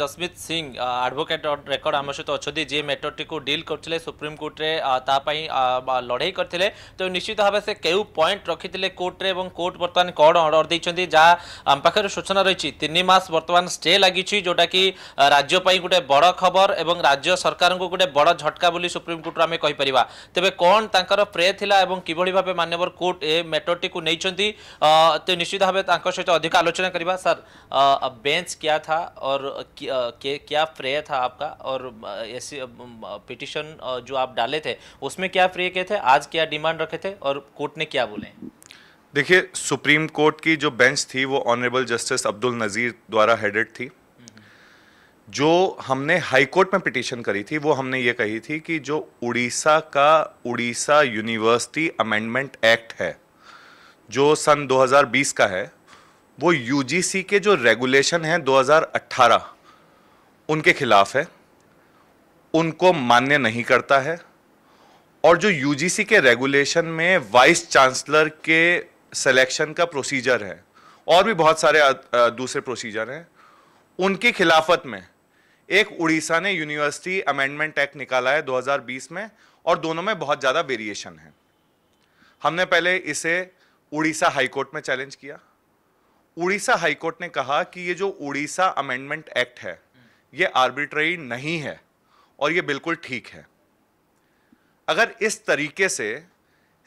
Jasprit Singh advocate record आम सहित अच्छा जे मैटरटी टी डिल करते सुप्रिमकोर्टे लड़े करते तो निश्चित भाव से क्यों पॉइंट रखी कोर्टे और कोर्ट बर्तमान कौन अर्डर देखते जहाँ आम पाखे सूचना रही तीन मस बर्तमान स्टे लगी जोटा कि राज्यपाई गोटे बड़ खबर और राज्य सरकार को गोटे बड़ झटका बोली सुप्रिमकोर्टर आम कहीपर तेज कौन तर प्रे था और भाव मानवर कोर्ट ए मैटरटी को नहीं तो निश्चित भाव सहित अधिक आलोचना करवा सर बेंच क्या था और क्या प्रेय था आपका? और ऐसी पिटिशन जो आप डाले थे उसमें क्या प्रेय किए थे? आज क्या डिमांड रखे थे? और कोर्ट ने क्या बोले? देखिए सुप्रीम कोर्ट की जो बेंच थी वो ऑनरेबल जस्टिस अब्दुल नज़ीर द्वारा हेडेड थी। जो हमने हाई कोर्ट में पिटीशन करी थी वो हमने ये कही थी कि जो उड़ीसा का उड़ीसा यूनिवर्सिटी अमेंडमेंट एक्ट है जो सन 2020 का है वो यूजीसी के जो रेगुलेशन हैं 2018 उनके खिलाफ है, उनको मान्य नहीं करता है, और जो यूजीसी के रेगुलेशन में वाइस चांसलर के सिलेक्शन का प्रोसीजर है, और भी बहुत सारे दूसरे प्रोसीजर हैं, उनकी खिलाफत में एक उड़ीसा ने यूनिवर्सिटी अमेंडमेंट एक्ट निकाला है 2020 में, और दोनों में बहुत ज़्यादा वेरिएशन है। हमने पहले इसे उड़ीसा हाई कोर्ट में चैलेंज किया। उड़ीसा हाई कोर्ट ने कहा कि ये जो उड़ीसा अमेंडमेंट एक्ट है ये आर्बिट्रेरी नहीं है और ये बिल्कुल ठीक है। अगर इस तरीके से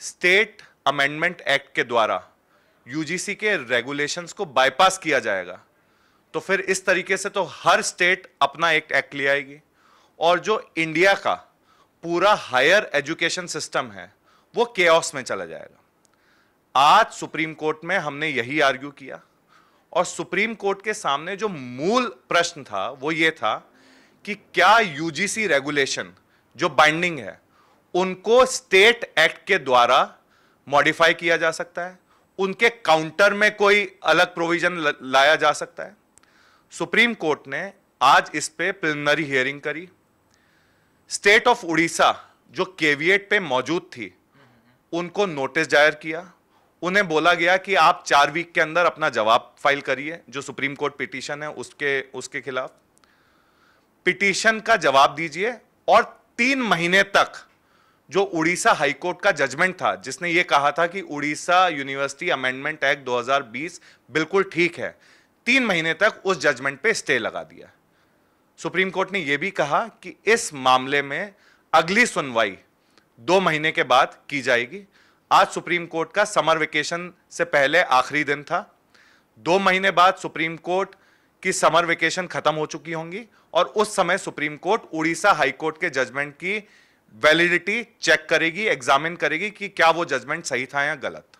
स्टेट अमेंडमेंट एक्ट के द्वारा यूजीसी के रेगुलेशंस को बाईपास किया जाएगा तो फिर इस तरीके से तो हर स्टेट अपना एक एक्ट ले आएगी। और जो इंडिया का पूरा हायर एजुकेशन सिस्टम है, वो केओस में चला जाएगा। आज सुप्रीम कोर्ट में हमने यही आर्ग्यू किया। और सुप्रीम कोर्ट के सामने जो मूल प्रश्न था, वो ये था कि क्या यूजीसी रेगुलेशन जो बाइंडिंग है, उनको स्टेट एक्ट के द्वारा मॉडिफाई किया जा सकता है? उनके काउंटर में कोई अलग प्रोविज़न लाया जा सकता है? सुप्रीम कोर्ट ने आज इस पे प्रिलिमिनरी हियरिंग करी। स्टेट ऑफ़ उड़ीसा जो केविएट पे मौजूद थी, उनको नोटिस ज़ाहिर किया। उन्हें बोला गया कि आप चार वीक के अंदर अपना जवाब फ़ाइल करिए, जो सुप्रीम कोर्ट पिटीशन है, उसके उसके खिलाफ। पिटीशन का जवाब दीजिए और तीन महीने तक जो उड़ीसा हाईकोर्ट का जजमेंट था, जिसने ये कहा था कि उड़ीसा यूनिवर्सिटी अमेंडमेंट एक्ट 2020 बिल्कुल ठीक है, तीन महीने तक उस जजमेंट पे स्टे लगा दिया। सुप्रीम कोर्ट ने यह भी कहा कि इस मामले में अगली सुनवाई दो महीने के बाद की जाएगी। आज सुप्रीम कोर्ट का समर वेकेशन से पहले आखिरी दिन था। दो महीने बाद सुप्रीम कोर्ट की समर वेकेशन खत्म हो चुकी होंगी और उस समय supreme court Orissa high court के जजमेंट की वैलिडिटी चेक करेगी एग्जामिन करेगी कि क्या वो जजमेंट सही था या गलत।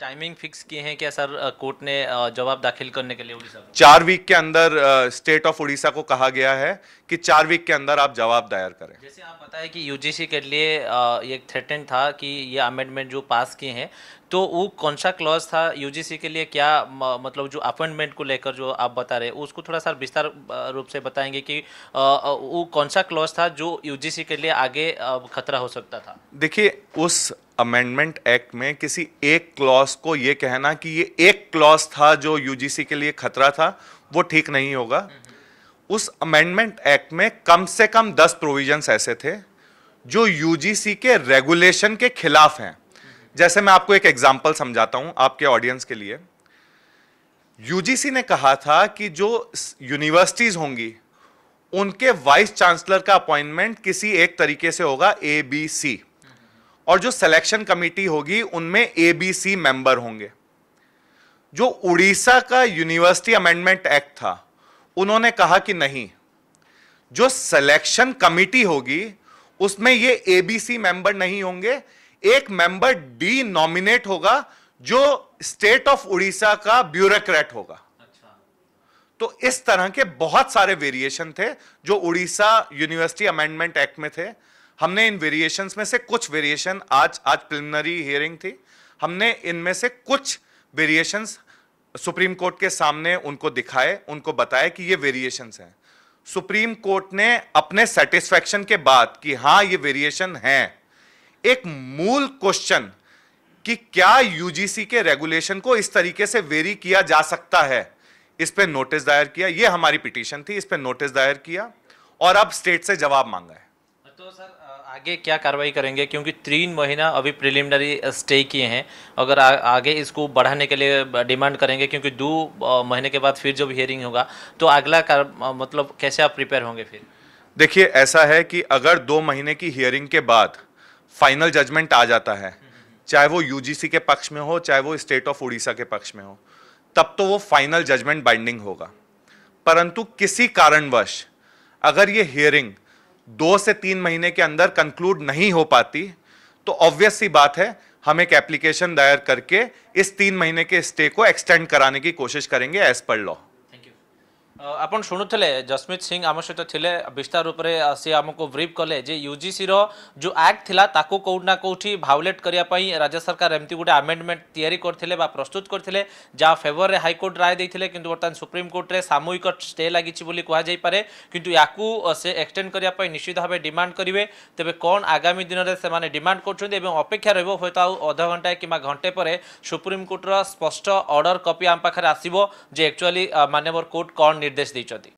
टाइमिंग फिक्स किए हैं क्या सर कोर्ट ने जवाब दाखिल करने के लिए उड़ीसा चार वीक के अंदर स्टेट ऑफ़ उड़ीसा को कहा गया है कि चार वीक के अंदर आप जवाब दायर करें। जैसे आप बताएँ कि यूजीसी के लिए ये थ्रेटन था कि ये अमेंडमेंट जो पास किए हैं तो वो कौन सा क्लॉज था यूजीसी के लिए? क्या मतलब जो अपॉइंटमेंट को लेकर जो आप बता रहे उसको थोड़ा सा विस्तार रूप से बताएँगे कि वो कौन सा क्लॉज था जो यूजीसी के लिए आगे खतरा हो सकता था? देखिए उस अमेंडमेंट एक्ट में किसी एक क्लॉज को ये कहना कि ये एक क्लॉज था जो यूजीसी के लिए खतरा था, वो ठीक नहीं होगा। उस अमेंडमेंट एक्ट में कम से कम दस प्रोविजंस ऐसे थे जो यूजीसी के रेगुलेशन के खिलाफ हैं। जैसे मैं आपको एक एग्जांपल समझाता हूँ आपके ऑडियंस के लिए। यूजीसी ने कहा था कि जो यूनिवर्सिटीज होंगी, उनके वाइस चांसलर का अपॉइंटमेंट किसी एक तरीके से होगा ए बी सी और जो सिलेक्शन कमेटी होगी उनमें ए बी सी मेंबर होंगे। जो उड़ीसा का यूनिवर्सिटी अमेंडमेंट एक्ट था उन्होंने कहा कि नहीं जो सिलेक्शन कमेटी होगी उसमें ये एबीसी मेंबर नहीं होंगे। एक मेंबर डी नॉमिनेट होगा जो स्टेट ऑफ़ उड़ीसा का ब्यूरोक्रेट होगा। तो इस तरह के बहुत सारे वेरिएशन थे जो उड़ीसा यूनिवर्सिटी अमेंडमेंट एक्ट में थे। हमने इन वेरिएशंस में से कुछ वेरिएशन आज आज प्रिलिमिनरी हियरिंग थी, हमने इनमें से कुछ वेरिएशंस सुप्रीम कोर्ट के सामने उनको दिखाए, उनको बताया कि ये वेरिएशंस हैं। सुप्रीम कोर्ट ने अपने सेटिस्फैक्शन के बाद कि हाँ ये वेरिएशन हैं, एक मूल क्वेश्चन कि क्या यूजीसी के रेगुलेशन को इस तरीके से वेरी किया जा सकता है। इस पे नोटिस दायर किया, ये हमारी पिटीशन थी, इस पे नोटिस दायर किया, और अब स्टेट से जवाब मांगा है। तो सर आगे क्या कार्रवाई करेंगे? क्योंकि तीन महीना अभी प्रिलिमिनरी स्टे किए हैं। अगर आ, आगे इसको बढ़ाने के लिए डिमांड करेंगे क्योंकि दो महीने के बाद फिर जब हियरिंग होगा तो अगला कार, मतलब कैसे आप प्रिपेयर होंगे फिर? देखिए ऐसा है कि अगर दो महीने की हियरिंग के बाद फाइनल जजमेंट आ जाता है चाहे वो यूजीसी के पक्ष में हो चाहे वो स्टेट ऑफ़ उड़ीसा के पक्ष में हो तब तो वो फाइनल जजमेंट बाइंडिंग होगा। परंतु किसी कारणवश अगर ये हियरिंग दो से तीन महीने के अंदर कंक्लूड नहीं हो पाती तो ऑब्वियस सी बात है, हम एक एप्लीकेशन दायर करके इस तीन महीने के स्टे को एक्सटेंड कराने की कोशिश करेंगे एज पर लॉ ଆପଣ ଶୁଣୁଥିଲେ ଜସ୍ମିତ ସିଂ ଆମ ସହିତ ଥିଲେ ବିସ୍ତାର ଉପରେ ଆ, ସେ ଆମକୁ ବ୍ରିଫ୍ କଲେ ଯେ ୟୁଜିସିର ଯେଉଁ ଆକ୍ଟ ଥିଲା ତାକୁ କେଉଁଠି ନା କେଉଁଠି ଭାଉଲେଟ୍ କରିବା ପାଇଁ ରାଜ୍ୟ ସରକାର ଏମିତି ଗୋଟେ ଆମେଣ୍ଡମେଣ୍ଟ ତିଆରି କରିଥିଲେ ବା ପ୍ରସ୍ତୁତ କରିଥିଲେ ଯାହା ଫେଭରରେ ହାଇକୋର୍ଟ ରାୟ ଦେଇଥିଲେ କିନ୍ତୁ ବର୍ତ୍ତମାନ ସୁପ୍ରିମକୋର୍ଟରେ ସାମୂହିକ ଷ୍ଟେ ଲାଗିଛି ବୋଲି କୁହାଯାଇପାରେ କିନ୍ତୁ ୟାକୁ ଅ, ସେ ଏକ୍ସଟେଣ୍ଡ କରିବା ପାଇଁ ନିଶ୍ଚିତ ଭାବେ ଡିମାଣ୍ଡ କରିବେ ତେବେ କ'ଣ ଆଗାମୀ ଦିନରେ ସେମାନେ ଡିମାଣ୍ଡ କରୁଛନ୍ତି ଏବଂ ଅପେକ୍ଷା ରହିବ ହୁଏତ ଆଉ ଅଧଘଣ୍ଟାଏ କିମ୍ବା ଘଣ୍ଟେ ପରେ ସୁପ୍ରିମକୋର୍ଟର ସ୍ପଷ୍ଟ ଅର୍ଡର କପି ଆମ ପାଖରେ ଆସିବ ଯେ ଆକ୍ଚୁଆଲି ମାନ୍ୟବର କୋର୍ଟ କ'ଣ ନିର୍ଦ୍ଦେଶ ଦେଇଛନ୍ତି